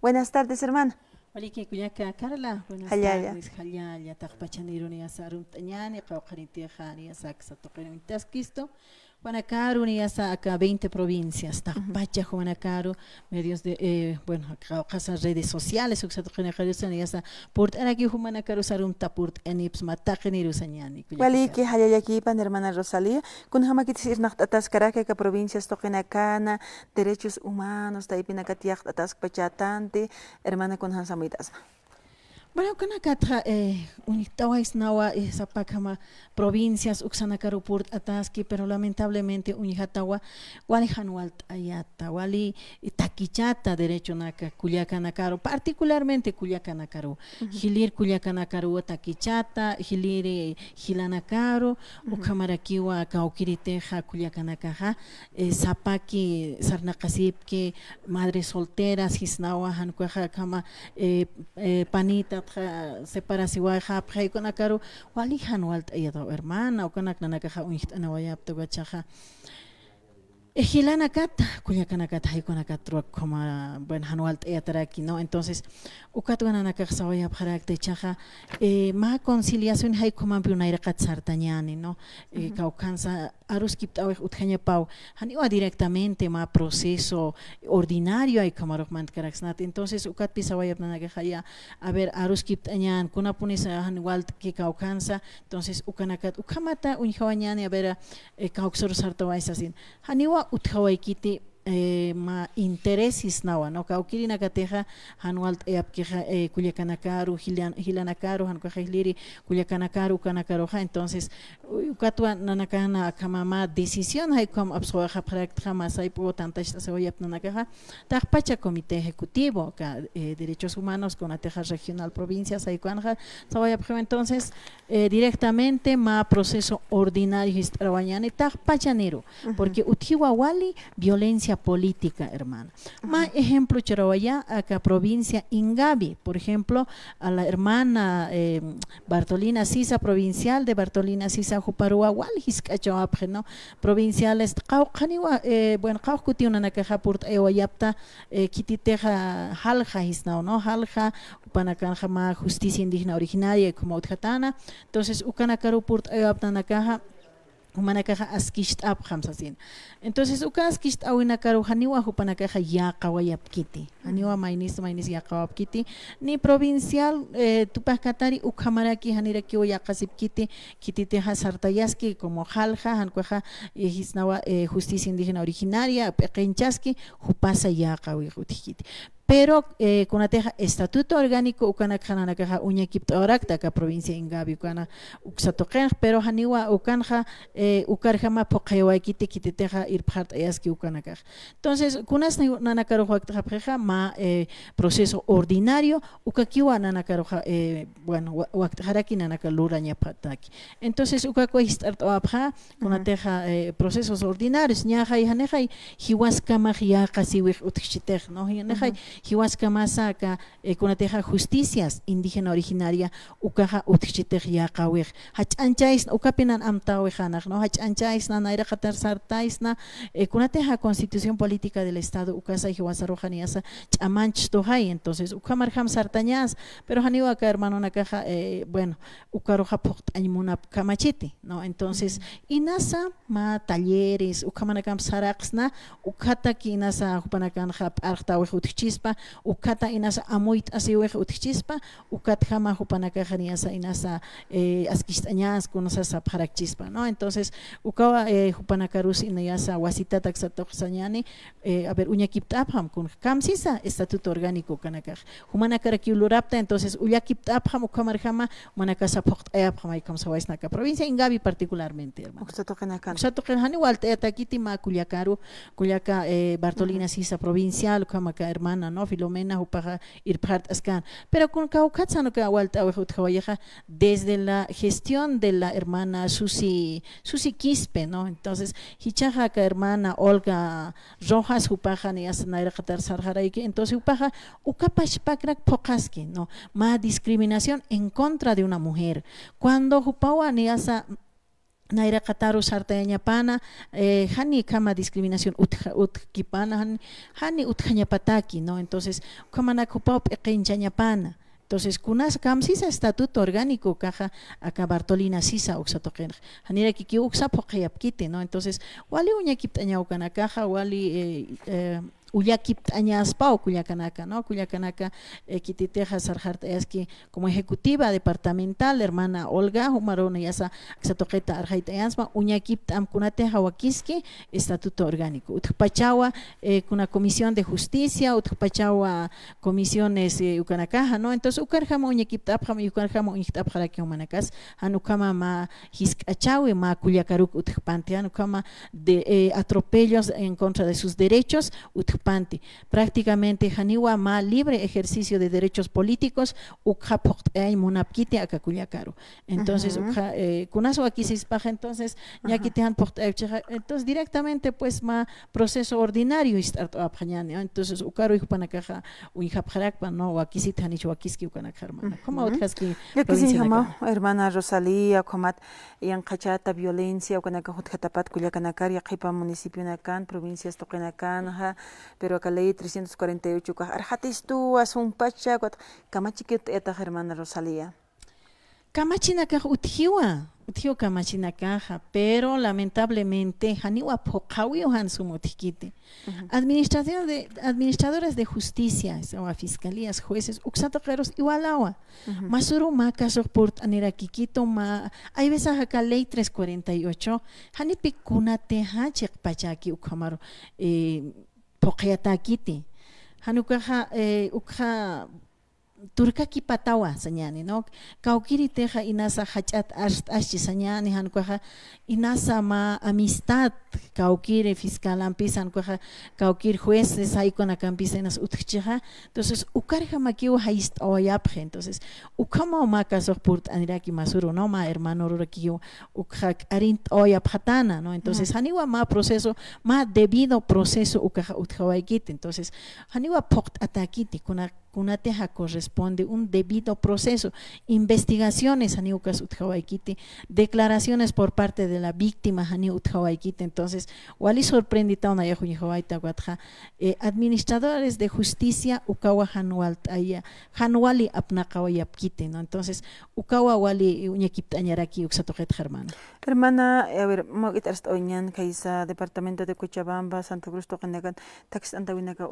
Buenas tardes, hermana. Guanacaru ni hasta acá 20 provincias, Tapacha, Guanacaru, medios de, eh, bueno, acá redes sociales, ni hasta port araki Guanacaru sarum tapurt enips mataqniru sañani. Waliki hayayakipan, hermana Rosalía. Kun hamakitis naqtataskaraka ka provincias toqinakana, derechos humanos, taipinakatiaq pachatante, hermana kun hansamitas. Bueno, kana katra eh, unitawa isnawa eh, provincias uxanakaru purt ataski, pero lamentablemente unijatawa wali hanualt ayata, wali takichata derecho naka kuyakanakaru, particularmente kuyakanakaru. Hilir kuyakanakaru takichata, hilir eh, hilanakaru, ukamarakiwa kaukiriteja kuyakanakaja, eh, sapaki sarnakasipki, madres solteras, hisnawa hankuaja kama eh, eh, panita تخا سيباراسي وايخا بخي كنا كارو والي هان والت أيضا ارمان أو كنا كنا نكخا ونيخت أنا وياب kat truak koma buen hanualt eataraki, ¿no? Entonces, parak de chaja, eh, ma conciliación haikoma piunaira kat sartañani, ¿no? Eh, Caucansa, arus kiptawe utjanya pau, haniwa directamente ma proceso ordinario hay kamarokmant karaksnat. Entonces, ukat pisawaya nanakajaya, a ver, arus kiptañan, kuna punisa hanualt que Caucansa, entonces, ukanakat, ukamata unjawanyani, a ver, eh, kauksor sartawaisa haniwa uthawaykiti eh, ma intereses nawa no kaukiri nakateja hanual yapkeja eh, kulyakanakaru hilan hilanakaru hankaja hiliri kulyakanakaru kanakaru ha entonces ukatwa nanakana kamama decisión hay como absoja praktika masai po tanta esta se voy nanakaja takpacha comité ejecutivo ka eh, derechos humanos con la teja regional provincias hay cuanja entonces eh, directamente ma proceso ordinario histrawañani takpachanero porque utiwa wali violencia política, hermana. Más ejemplo, Charawaya, acá provincia Ingabi, por ejemplo, a la hermana eh, Bartolina Sisa, provincial de Bartolina Sisa, Juparua, Walhiscachoapje, ¿no? Provinciales, Caucaniwa, eh, bueno, Caucutiuna Nakaja Purt Ewayapta, eh, Kititeja Halja Hisnao, ¿no? Halja, Upanakanja Ma Justicia Indígena Originaria, como Utjatana. Entonces, Ukanakaru Purt Ewapta Nakaja, humanakaja askisht ab khamsasin. Entonces uka askisht awina karu haniwa hupanakaja ya kawayapkiti haniwa mainis mainis ya kawapkiti ni provincial eh, tupakatari ukhamaraki haniraki o ya kasipkiti kitite hasartayaski como halja hankuja eh, hisnawa eh, justicia indígena originaria peqenchaski hupasa ya kawi hutikiti pero eh, con la teja estatuto orgánico ukana kana kaja uña kipta orakta ka provincia ingabi ukana uksatoqen pero haniwa ukanja eh, ukarja ma poqewa kiti kiti teja ir part ayaski ukana kaj entonces kunas nanakaro wakta preja ma eh, proceso ordinario ukakiwa nanakaro eh, bueno wakta haraki nanakalura nya pataki entonces ukako istart abja con la teja eh, procesos ordinarios nya hay hanejai hiwaska magia kasiwi utchitej no hiwaska masaka eh, kunateja justicias indígena originaria ukaja utchitej ya qawij hachanchais ukapinan amtawe hanaj no hachanchais na naira khatar sartais na eh, kunateja constitución política del estado ukasa hiwasaro haniasa chamanch to hay entonces ukamarham sartañas pero haniwa ka hermano nakaja eh, bueno ukaroja pokt añmuna kamachiti no entonces inasa ma talleres ukamanakam saraqsna ukata ki inasa hupanakan hap artawe ukata inasa amuit asiwe utchispa ukat jama hupanaka janiasa inasa eh, askistañas kunosa sapharakchispa no entonces ukawa eh, hupanakarus inayasa wasita taksatoqsañani eh, a ver uñakiptapam kun kamsisa estatuto orgánico kanakaj humanakarak yulurapta entonces uyakiptapam ukamarjama humanakasa poqtayapam ay kamsawaisnaka provincia ingabi particularmente hermano. Uksatoqinakan. Uksatoqin hani walt'eta kiti ma Culiacaru, Culiaca eh, Bartolina Sisa provincial, kamaka hermana, no Filomena upaja irpart ascan. Pero con Caucatzano que walta desde la gestión de la hermana Susi Susi Quispe, ¿no? Entonces, hichaja ka hermana Olga Rojas upaja ni asanaira qatar sarjaraiki, entonces upaja ukapashpakrak pokaski, ¿no? Ma discriminación en contra de una mujer. Cuando upawa ni asa naira qataru sartayañapana eh, hani kama discriminación utkipana hani, hani utjañapataki no entonces kama nakupaup eqinchañapana entonces, kunas kam sisa estatuto orgánico caja acá Bartolina sisa uxatoqen. Hanira kiki uxa poqayapkite, ¿no? Entonces, wali uña kiptaña ukana caja, wali eh, eh, Uyakip Añaspao, Cuyacanaka, ¿no? Cuyacanaka, eh, Kititeja que como ejecutiva departamental, hermana Olga, Humarona Yasa, Xatoqueta Arjaita Yansma, Uñakip Amkunateja Wakiski, estatuto orgánico. Utpachawa, eh, con comisión de justicia, Utpachawa, comisiones eh, Ucanacaja, ¿no? Entonces, Ucarjama Uñakip Tapjama, Ucarjama Uñiktap Jaraki Humanacas, Hanukama Ma Hiskachawi, Ma Cuyacaruk Utpantean, Ukama de atropellos en contra de sus derechos, Utpachawa Prácticamente Janiwa ma libre ejercicio de derechos políticos ukha munapkite akakullakaru. Entonces, kunaso aquí se entonces ya que te han entonces directamente pues ma proceso ordinario Entonces, ukaru ikpanakaja uijapjarakpa no aquí si tanicho akiski ukanakarmana. ¿Cómo otras que hermana Rosalía, comat yang kachata violencia ukanaka hutjatapat kullakanakar yaqipa municipio nakan provincias toqinakan pero acá ley 348 ka arhatis tu asun pacha kwat kamachikit eta hermana Rosalía. Kamachinakaj utjiwa utjiwa kamachinakaja pero lamentablemente haniwa pokawi ohan sumotijkite administradores de administradores de justicia o fiscalías jueces uxatoqueros igualawa masuro makasok por anera kikito ma hay veces acá ley 348 hanipi kunate hachik pachaki ukhamaro eh, פוחי חנוכה הנוגחה, ukha turka kipatawa sañani no kaukiri teja inasa hachat asht ashchi sañani hanukaja inasa ma amistad kaukiri fiscal ampisan kuja kaukir jueces hay con acampisa inas utchiha entonces ukarja makiwa haist oyapje entonces ukama ma kaso purt aniraki masuro no ma hermano rurakiyo ukha arint oyapjatana no entonces haniwa ma proceso ma debido proceso ukaja utjawaikit entonces haniwa pokt atakiti kuna kunateja corresponde un debido proceso. Investigaciones, declaraciones por parte de la víctima, entonces, wali sorprendita una eh, administradores de justicia, ukawa hanual taya, hanuali apnakawayapkite, ¿no? Entonces, ukawa wali uñakiptañaraki uxatojet hermano. Hermana, a ver, mogitarst oñan, kaisa, departamento de Cochabamba, Santa Cruz, Toquenegan, tax antawinaka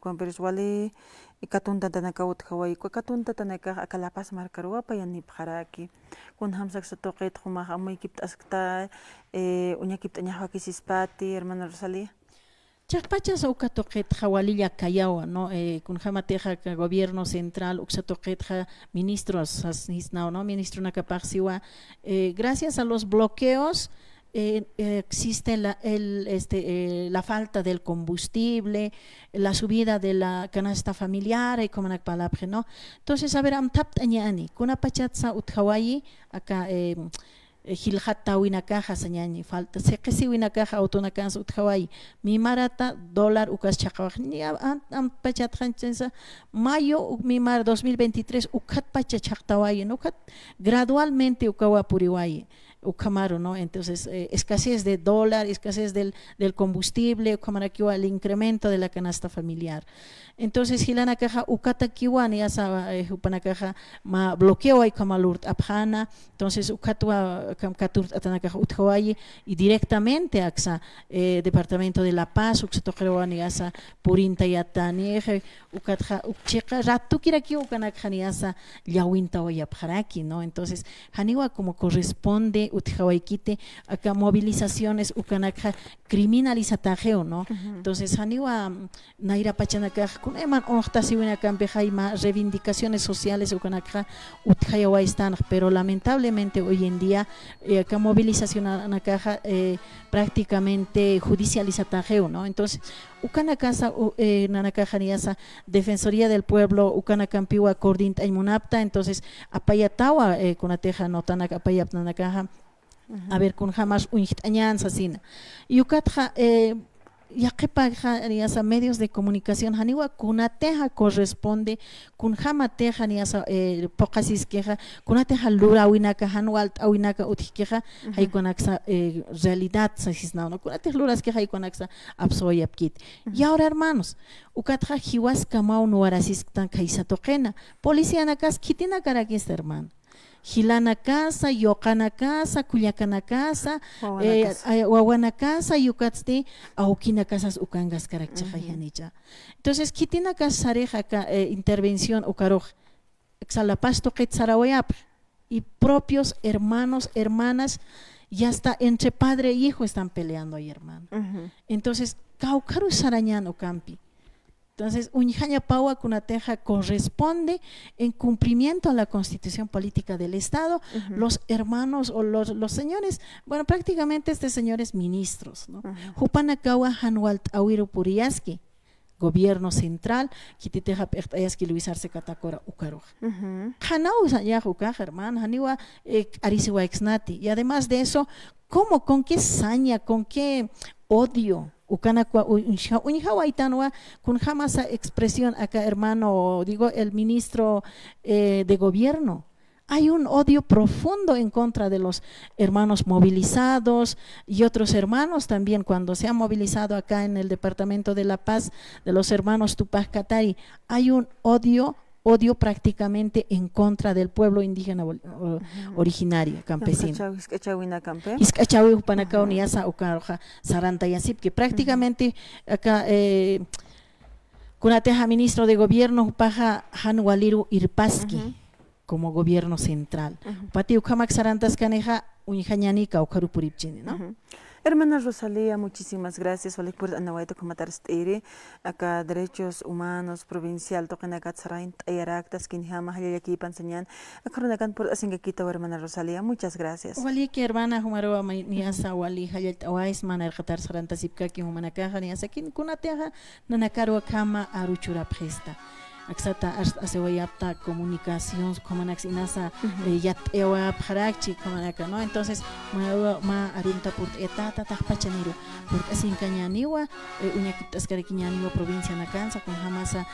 cuamperes wali, ikatunta tanaka uthawai, kukatunta tanaka akalapas markaruapa yanipjaraki, kun hamsak sa toqet, humah amoy kiptaskta, eh, uñakiptañahwa kisispati, hermana Rosalía. Chakpachas ukatoqetja walilla kayawa, ¿no? Eh, kun jamateja gobierno central uksatoqetja ministros asnisnao, ¿no? Ministro nakapaxiwa, eh, gracias a los bloqueos eh, eh, existe la, el, este, eh, la falta del combustible, la subida de la canasta familiar, y como palabra, ¿no? Entonces, a ver, am tap tañani, kuna pachatsa uthawayi, acá, eh, hilhata winakaja sañani falta seqisi winakaja autonakansa utjawai mi marata dólar ukas chaqawaj ni am pachatjanchesa mayo mi mar 2023 ukat pacha chaqtawai ukat gradualmente ukawa Ucamaro, ¿no? Entonces, eh, escasez de dólar, escasez del, del combustible, Ucamarakiwa, el incremento de la canasta familiar. Entonces, hilana caja ukata kiwan ya sa eh, caja ma bloqueo ay kamalurt abhana, entonces ukatwa kam katurt atanaka uthawayi y directamente aksa eh, departamento de la paz uksatoqrewan ya sa purinta yatani ukatja ukchiqa ratu kiraki ukanakha ya sa llawinta oyapharaki, ¿no? Entonces, haniwa como corresponde uthawaykite acá movilizaciones ukanakha criminalizatajeo, ¿no? Entonces, haniwa naira pachanaka kuneman ma reivindicaciones sociales pero lamentablemente hoy en día eh, movilización caja eh, prácticamente judicializada no entonces ukana casa eh, nanakaja defensoría del pueblo ukana campiwa cordinta munapta entonces apayatawa eh, kunateja notana nanakaja a ver con jamás un sasina yukatja eh, yaqipa niasa medios de comunicación haniwa kunateja corresponde kun hamateja niasa eh, pokasiskeja kunateja lura awinaka hanual awinaka utikeja haykonaksa eh, realidad sasisna no kunateja luraskeja haykonaksa absoyapkit y ahora hermanos ukatja hiwas kamau nuarasistan kaisatoqena policía nakas kitina karakista hermano Hilana casa, Yokana casa, Culiacana casa, Wawana casa, Yucatste, Aukina casas Ukangas Karakchajayanicha. Entonces, Kitina casareja eh, intervención Ukaroj, Xalapasto Quetzarahuayap, y propios hermanos, hermanas, ya está entre padre e hijo están peleando ahí, hermano. Entonces, Caucaru Sarañano Campi. Entonces, Uñijaña Paua Cunateja corresponde en cumplimiento a la constitución política del Estado, uh -huh. los hermanos o los, los, señores, bueno, prácticamente estos señores ministros, ¿no? Jupanakawa Hanwalt Awiru Puriaski, gobierno central, kititeja pechtayaski Luis Arce Catacora Ucaruja. Hanau ya Ucaja, hermano, Haniwa Arisiwa Exnati. Y además de eso, ¿cómo, con qué saña, con qué odio? Ukanakwa Unjawaitanwa, con jamás expresión acá, hermano, digo, el ministro eh, de gobierno. Hay un odio profundo en contra de los hermanos movilizados y otros hermanos también cuando se han movilizado acá en el Departamento de La Paz de los hermanos Tupac Katari. Hay un odio odio prácticamente en contra del pueblo indígena originario, campesino. Upanacao Niasa Ucaroja Sarantayasip, que prácticamente acá eh, Kunateja ministro de gobierno Paja Hanwaliru Irpaski como gobierno central. Pati Ukamak Sarantas Caneja Unijañanica Ukarupuripchini, ¿no? Hermana Rosalía, muchísimas gracias. Vale por anawaito comentar este acá derechos humanos provincial tocan acá tsarain tayaraktas kinhama haliyaki pansanyan. Akarunakan por asingakita hermana Rosalía. Muchas gracias. Wali que hermana humaroa niasa wali halyat awais mana erqatar saranta sipkaki niasa kin kunateja nanakaru kama aruchura presta. Aksata asewayapta comunicación comanax inasa yat ewa pharakchi comanaka no entonces ma ma arunta por etata tajpachaniro por asin cañaniwa uñaquitas cariquiñaniwa provincia nacansa con jamasa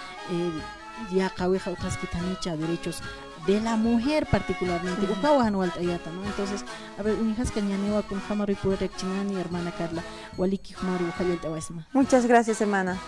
ya kaweja otras kitanicha derechos de la mujer particularmente. Ukawan waltayata no entonces a ver unijas cañaniwa con jamaro y hermana Carla. Waliki hayalta muchas gracias hermana